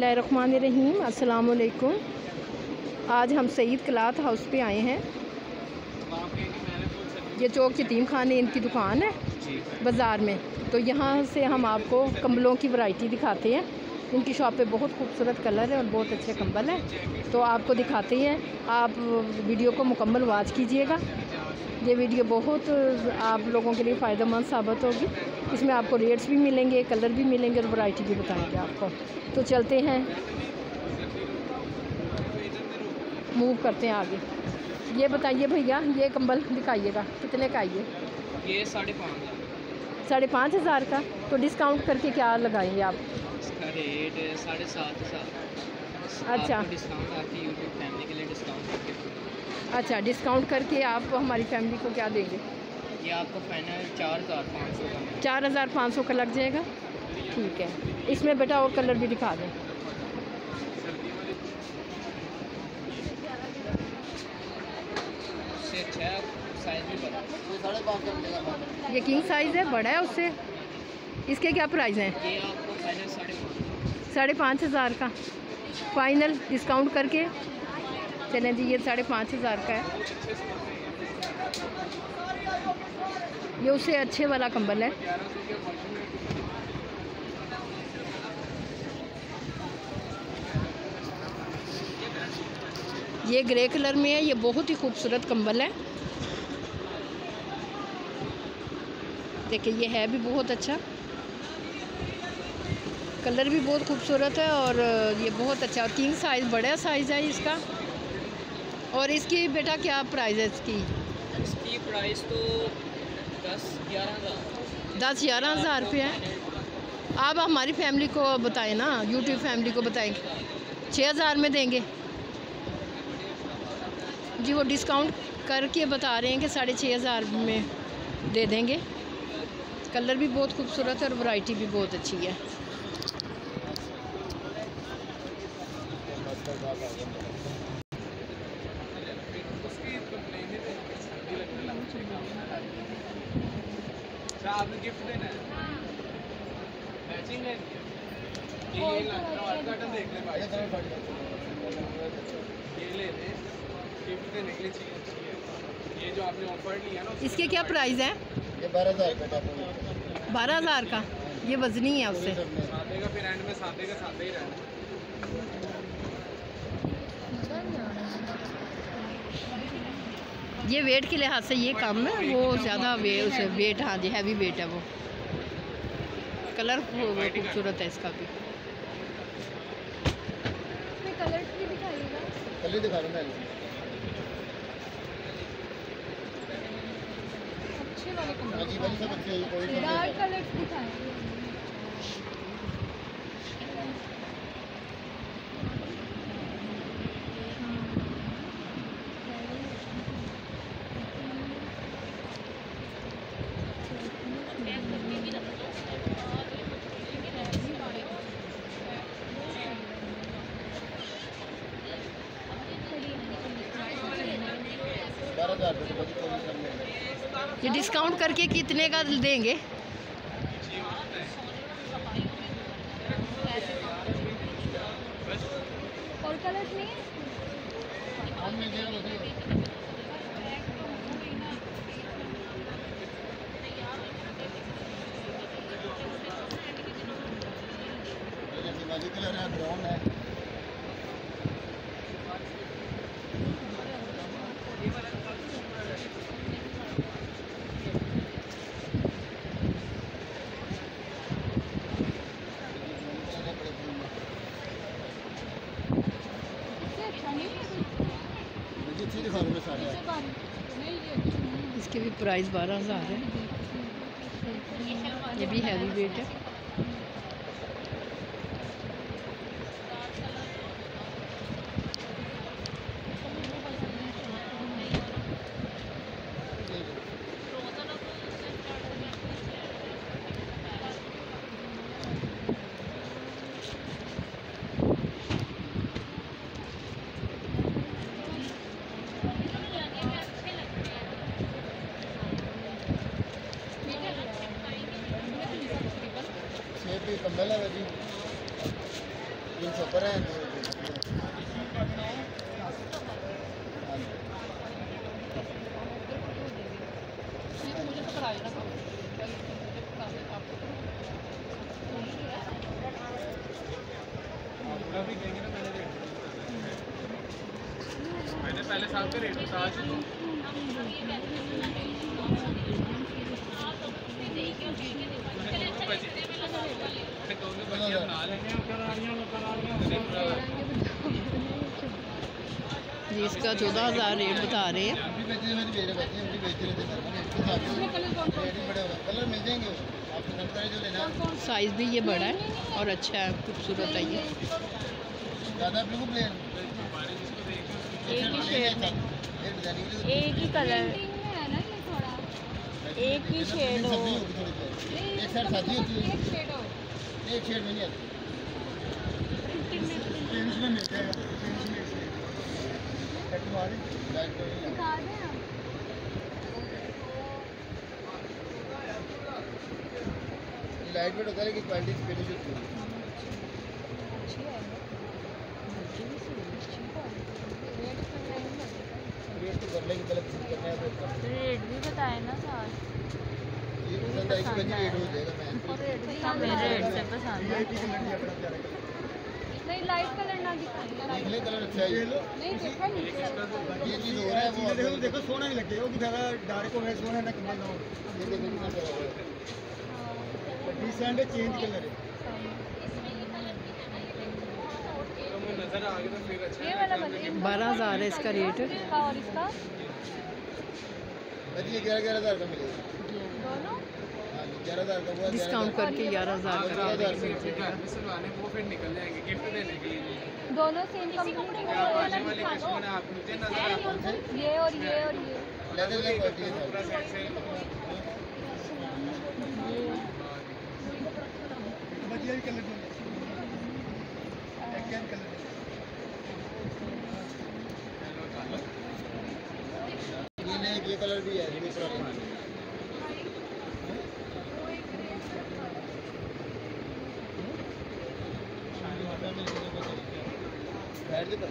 बिसमीम अस्सलामुअलैकुम। आज हम सईद क्लाथ हाउस पे आए हैं। ये चौक यतीम खान इनकी दुकान है बाज़ार में। तो यहाँ से हम आपको कंबलों की वैरायटी दिखाते हैं। इनकी शॉप पे बहुत खूबसूरत कलर है और बहुत अच्छे कंबल हैं। तो आपको दिखाते हैं। आप वीडियो को मुकम्मल वाच कीजिएगा। ये वीडियो बहुत आप लोगों के लिए फ़ायदेमंद साबित होगी। इसमें आपको रेट्स भी मिलेंगे कलर भी मिलेंगे और वैरायटी भी बताएँगे आपको। तो चलते हैं। मूव करते हैं आगे। ये बताइए भैया ये कंबल दिखाइएगा। कितने का आइए ये साढ़े पाँच साढ़े पाँच हज़ार का? तो डिस्काउंट करके क्या लगाएँगे आप? इसका रेट साढ़े सात हज़ार। अच्छा। डिस्काउंट आपकी यूट्यूब फैमिली के लिए डिस्काउंट करके। अच्छा डिस्काउंट करके आप हमारी फैमिली को क्या देंगे? ये आपको फाइनल चार हज़ार पाँच सौ का। चार हज़ार पाँच सौ का लग जाएगा। ठीक है। इसमें बेटा और कलर भी दिखा दें। अच्छा ये किंग साइज़ है बड़ा है उससे। इसके क्या प्राइस हैं? ये आपको फाइनल साढ़े पाँच साढ़े पाँच हज़ार का। फाइनल डिस्काउंट करके। चलें जी ये साढ़े पाँच हज़ार का है। ये उससे अच्छे वाला कंबल है। ये ग्रे कलर में है, ये बहुत ही खूबसूरत कंबल है। देखिए, ये है भी बहुत अच्छा। कलर भी बहुत खूबसूरत है और ये बहुत अच्छा और किंग साइज़ बड़ा साइज़ है इसका। और इसकी बेटा क्या प्राइस है इसकी? इसकी प्राइस तो दस ग्यारह हज़ार रुपये आप हमारी फैमिली को बताएँ ना यूट्यूब फैमिली को बताएँ। छः हज़ार में देंगे। जी, वो डिस्काउंट करके बता रहे हैं कि साढ़े छः हज़ार में दे देंगे। कलर भी बहुत खूबसूरत है और वैरायटी भी बहुत अच्छी है। आपने गिफ्ट देना है। मैचिंग लेनी है। ये ये कर्टन देख ले भाई। ये ले ले। गिफ्ट देने के लिए चीज़ ये जो आपने ऑफ़र लिया ना इसके क्या प्राइस है? ये बारह हज़ार का बारह हज़ार का? ये वज़नी है उससे। सादे का फिर एंड में सादे का सादे ही रहना। ये वेट के लिहाज से ये कम है वो ज़्यादा वे उसे वेट हाँ जी हैवी वेट है वो। कलर खूबसूरत है इसका भी। ही हाँ अच्छे हैं, कोई समस्या नहीं। बारह हज़ार रुपये का कोई कम नहीं ये डिस्काउंट करके कितने का देंगे? है हम मिल जाएगा बताइए ये शिवाजी कलर है ब्राउन है इससे अच्छा नहीं है देखिए अच्छी दिखा रहा हूँ मैं सारे इससे बारीक नहीं ये अच्छा नहीं है। इसके भी प्राइस बारह हज़ार है। ये भी हैवी वेट है। पहले साल का रेट बता चुका जी इसका चौदह हज़ार रेट बता रहे हैं। है साइज़ भी ये बड़ा है और अच्छा है खूबसूरत है ये। ज़्यादा बिल्कुल प्लेन। एक ही शेड में। एक के ही कलर पेंटिंग में है। ना ये थोड़ा एक ही शेड हो। एक शेड एक शेड में नहीं आती। लाइट तो है। लाइट वेट होता है लेकिन क्वालिटी फिनिश होती है। रेट तो कर लेंगे पहले पसंद करना है तो रेट भी बताए ना साथ ये पसंद आएगी बच्चे रेट हो जाएगा मैं हमें रेट से पसंद है। नहीं लाइट कलर ना दिखाएँ देख कलर अच्छा है नहीं देखा नहीं ये चीज़ हो रहा है वो देखो देखो सोना नहीं लगे वो दिखाएगा डायरेक्ट को है सोना ना कमल ना ये देखो कितना चला है। डिसेंट चेंज कलर है तो मुझे नज़र आ गया तो फिर अच्छा ये वाला बारह हज़ार है इसका रेट और इसका? ग्यारह ग्यारह हज़ार का मिलेगा। दोनों? हाँ ग्यारह हज़ार का हुआ डिस्काउंट करके ग्यारह हज़ार का देने के लिए। दोनों सेम कंपनी हैं, है ये और ये और ये लेदर का क्वालिटी है पूरा सारा। सेट से बढ़िया ही कलर एक कैन कलर ये कलर भी है पूरा बैठ दे पर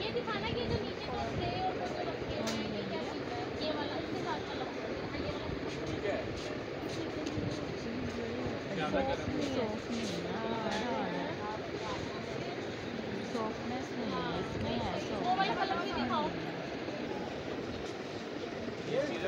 ये दिखाना कि जो नीचे तो स्टे और वो जो रखे हुए हैं ये क्या चीज़ है ये वाला इसके साथ चला ये वाला ठीक है ज़्यादा गर्म सॉफ्टनेस नहीं है इसमें है वो softness। वाला कलर भी दिखाओ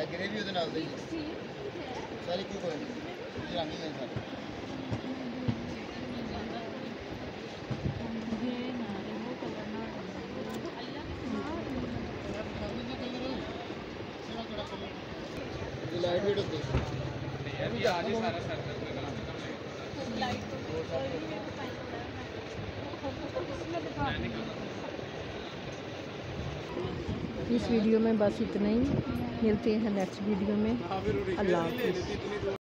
ਇਹ ਗ੍ਰੇ ਵੀ ਉਹਦੇ ਨਾਲ ਦਾ ਜੀ ਸਾਰੇ ਕੋਈ ਕੋਈ ਨਹੀਂ ਇਹ ਰੰਗ ਹੀ ਹੈ ਸਾਰੇ ये ना वो कलर ना ये लाइट वेट होते हैं ये भी आज ही सारा सर्कल में कम से कम इस वीडियो में बस इतना ही। मिलते हैं नेक्स्ट वीडियो में। अल्लाह हाफिज़।